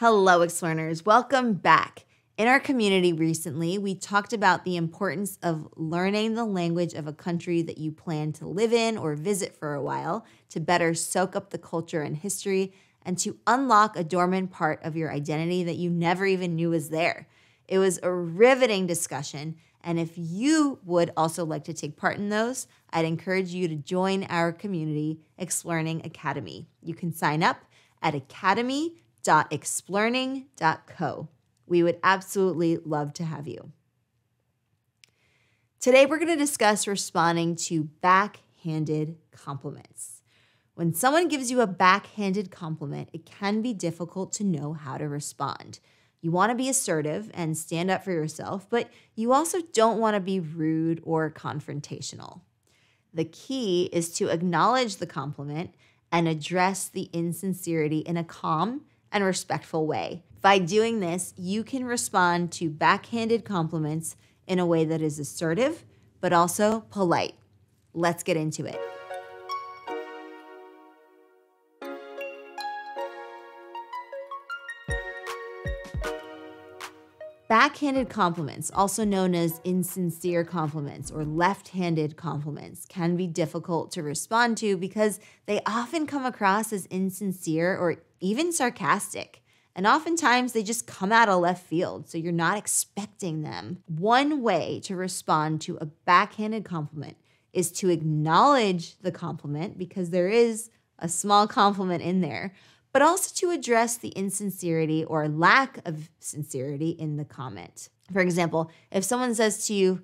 Hello, Explearners. Welcome back. In our community recently, we talked about the importance of learning the language of a country that you plan to live in or visit for a while to better soak up the culture and history and to unlock a dormant part of your identity that you never even knew was there. It was a riveting discussion. And if you would also like to take part in those, I'd encourage you to join our community, Explearning Academy. You can sign up at academy.explearning.co. We would absolutely love to have you. Today, we're going to discuss responding to backhanded compliments. When someone gives you a backhanded compliment, it can be difficult to know how to respond. You want to be assertive and stand up for yourself, but you also don't want to be rude or confrontational. The key is to acknowledge the compliment and address the insincerity in a calm and respectful way. By doing this, you can respond to backhanded compliments in a way that is assertive, but also polite. Let's get into it. Backhanded compliments, also known as insincere compliments or left handed compliments, can be difficult to respond to because they often come across as insincere or even sarcastic. And oftentimes they just come out of left field, so you're not expecting them. One way to respond to a backhanded compliment is to acknowledge the compliment because there is a small compliment in there, but also to address the insincerity or lack of sincerity in the comment. For example, if someone says to you,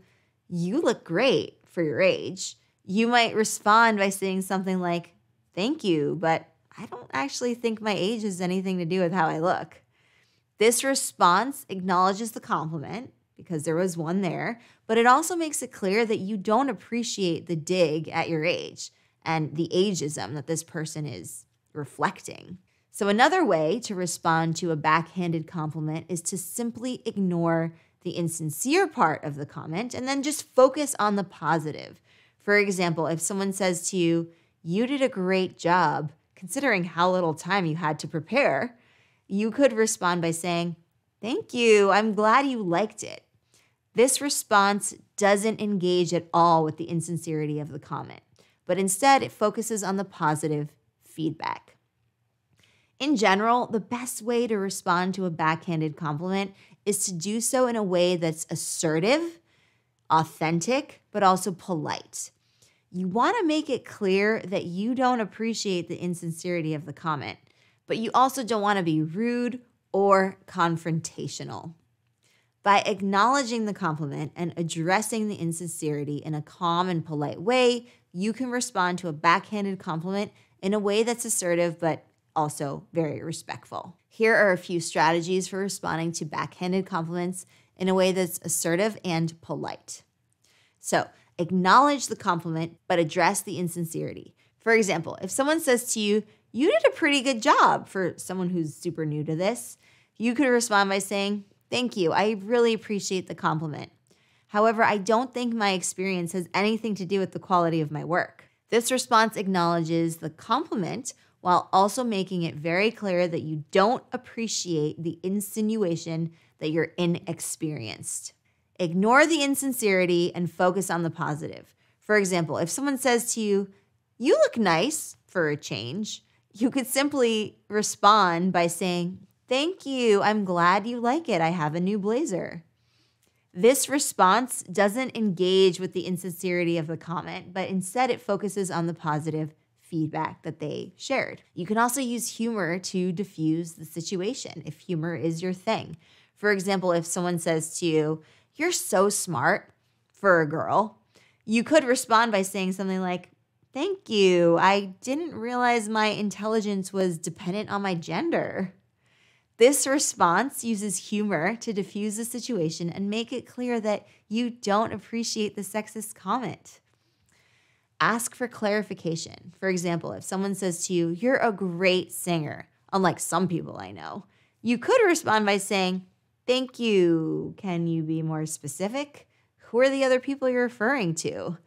You look great for your age, you might respond by saying something like, Thank you, but I don't actually think my age has anything to do with how I look. This response acknowledges the compliment because there was one there, but it also makes it clear that you don't appreciate the dig at your age and the ageism that this person is reflecting. So, another way to respond to a backhanded compliment is to simply ignore the insincere part of the comment and then just focus on the positive. For example, if someone says to you, You did a great job, considering how little time you had to prepare, you could respond by saying, Thank you, I'm glad you liked it. This response doesn't engage at all with the insincerity of the comment, but instead it focuses on the positive feedback. In general, the best way to respond to a backhanded compliment is to do so in a way that's assertive, authentic, but also polite you want to make it clear that you don't appreciate the insincerity of the comment, but you also don't want to be rude or confrontational. By acknowledging the compliment and addressing the insincerity in a calm and polite way, you can respond to a backhanded compliment in a way that's assertive but also very respectful. Here are a few strategies for responding to backhanded compliments in a way that's assertive and polite. So, acknowledge the compliment, but address the insincerity. For example, if someone says to you, You did a pretty good job for someone who's super new to this, you could respond by saying, Thank you. I really appreciate the compliment. However, I don't think my experience has anything to do with the quality of my work. This response acknowledges the compliment while also making it very clear that you don't appreciate the insinuation that you're inexperienced. Ignore the insincerity and focus on the positive. For example, if someone says to you, You look nice for a change, you could simply respond by saying, Thank you. I'm glad you like it. I have a new blazer. This response doesn't engage with the insincerity of the comment, but instead it focuses on the positive feedback that they shared. You can also use humor to diffuse the situation if humor is your thing. For example, if someone says to you, you're so smart for a girl. You could respond by saying something like, Thank you. I didn't realize my intelligence was dependent on my gender. This response uses humor to diffuse the situation and make it clear that you don't appreciate the sexist comment. Ask for clarification. For example, if someone says to you, You're a great singer, unlike some people I know, you could respond by saying, Thank you. Can you be more specific? Who are the other people you're referring to?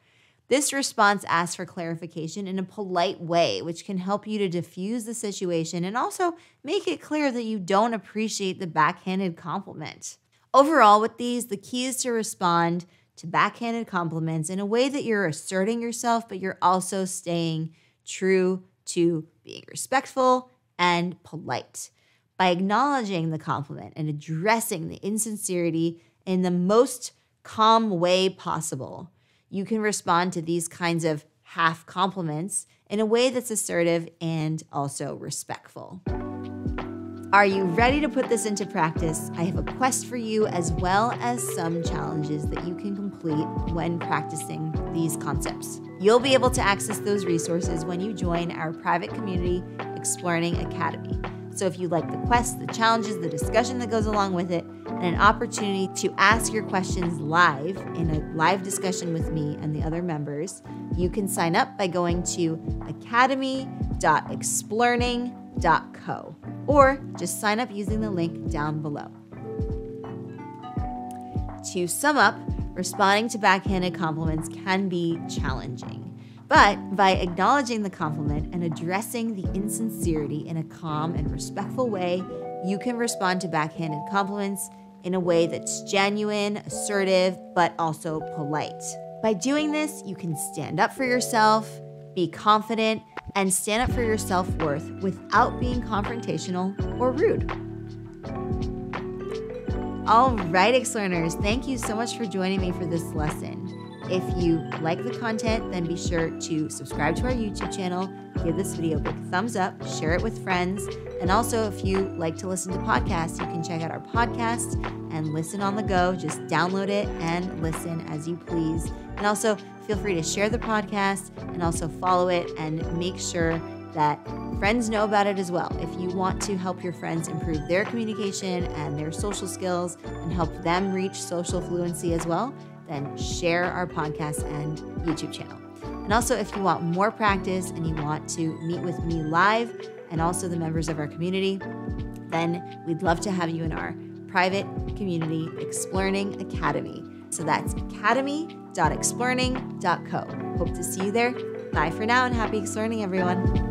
This response asks for clarification in a polite way, which can help you to diffuse the situation and also make it clear that you don't appreciate the backhanded compliment. Overall, with these, the key is to respond to backhanded compliments in a way that you're asserting yourself, but you're also staying true to being respectful and polite. By acknowledging the compliment and addressing the insincerity in the most calm way possible, you can respond to these kinds of half compliments in a way that's assertive and also respectful. Are you ready to put this into practice? I have a quest for you as well as some challenges that you can complete when practicing these concepts. You'll be able to access those resources when you join our private community, Explearning Academy. So if you like the quest, the challenges, the discussion that goes along with it, and an opportunity to ask your questions live in a live discussion with me and the other members, you can sign up by going to academy.explearning.co or just sign up using the link down below. To sum up, responding to backhanded compliments can be challenging. But by acknowledging the compliment and addressing the insincerity in a calm and respectful way, you can respond to backhanded compliments in a way that's genuine, assertive, but also polite. By doing this, you can stand up for yourself, be confident, and stand up for your self worth without being confrontational or rude. All right, X Explearners, thank you so much for joining me for this lesson. If you like the content, then be sure to subscribe to our YouTube channel, give this video a big thumbs up, share it with friends, and also if you like to listen to podcasts, you can check out our podcast and listen on the go. Just download it and listen as you please. And also feel free to share the podcast and also follow it and make sure that friends know about it as well. If you want to help your friends improve their communication and their social skills and help them reach social fluency as well, then share our podcast and YouTube channel. And also, if you want more practice and you want to meet with me live and also the members of our community, then we'd love to have you in our private community, Explearning Academy. So that's academy.explearning.co. Hope to see you there. Bye for now and happy explearning, everyone.